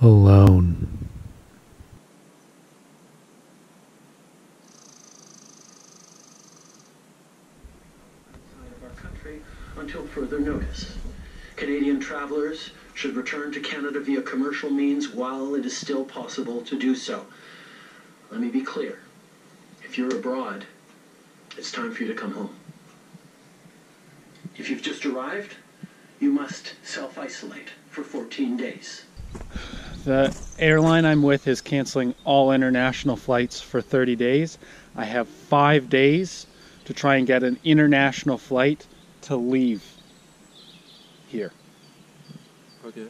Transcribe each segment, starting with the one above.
alone. until further notice. Canadian travelers should return to Canada via commercial means while it is still possible to do so. Let me be clear. If you're abroad, it's time for you to come home. If you've just arrived, you must self isolate for 14 days. The airline I'm with is canceling all international flights for 30 days. I have five days to try and get an international flight to leave here. Okay.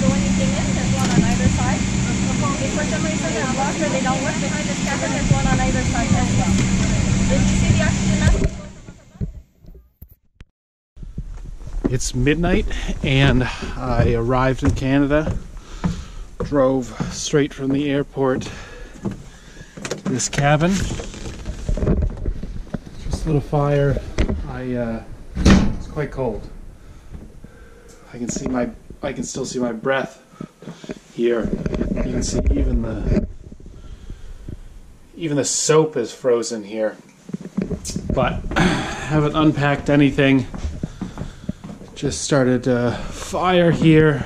So when you came in, there's one on either side. If for some reason they're blocked or they don't work behind there's one on either side as well. Did you see the oxygen mask? It's midnight and I arrived in Canada. Drove straight from the airport to this cabin. Just a little fire. I uh, it's quite cold. I can see my I can still see my breath here. You can see even the even the soap is frozen here. But haven't unpacked anything. Just started a fire here.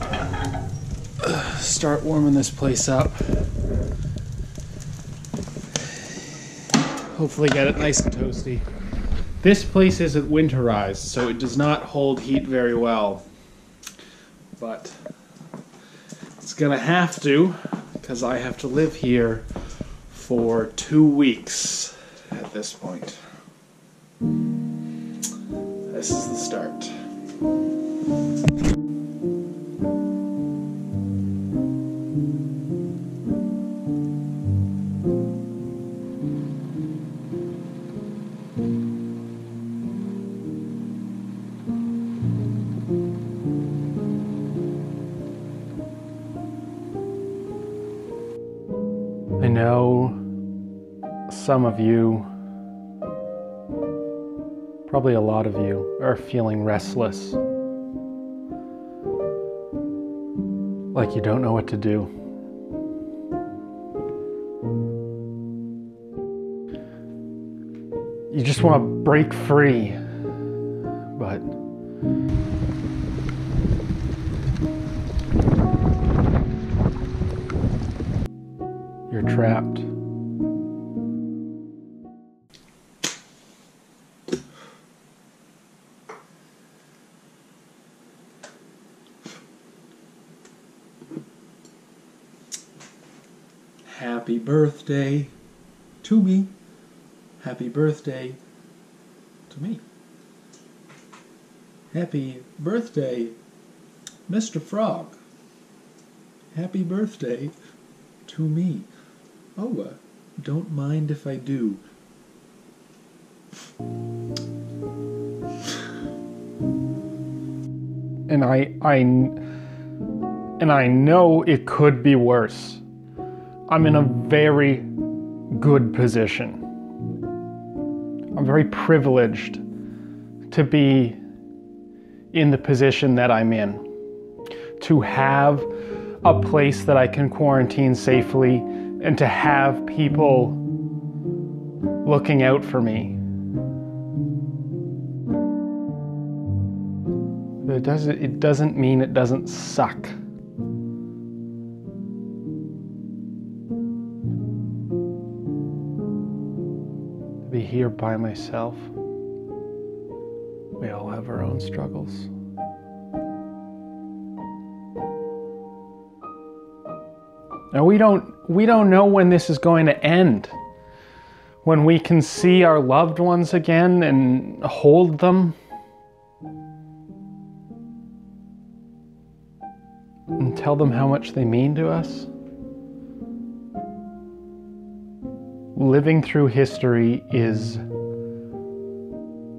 Start warming this place up. Hopefully, get it nice and toasty. This place isn't winterized, so it does not hold heat very well. But it's gonna have to, because I have to live here for two weeks at this point. This is the start. I know some of you Probably a lot of you are feeling restless. Like you don't know what to do. You just want to break free. But trapped. Happy birthday to me. Happy birthday to me. Happy birthday, Mr. Frog. Happy birthday to me. Oh, uh, don't mind if I do. And I, I, and I know it could be worse. I'm in a very good position. I'm very privileged to be in the position that I'm in. To have a place that I can quarantine safely and to have people looking out for me. It doesn't, it doesn't mean it doesn't suck. To be here by myself. We all have our own struggles. Now we don't we don't know when this is going to end. When we can see our loved ones again and hold them. And tell them how much they mean to us. Living through history is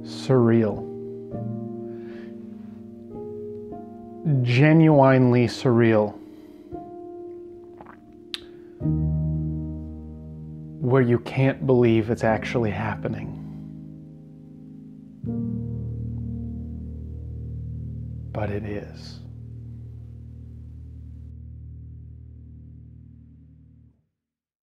surreal. Genuinely surreal. Where you can't believe it's actually happening. But it is.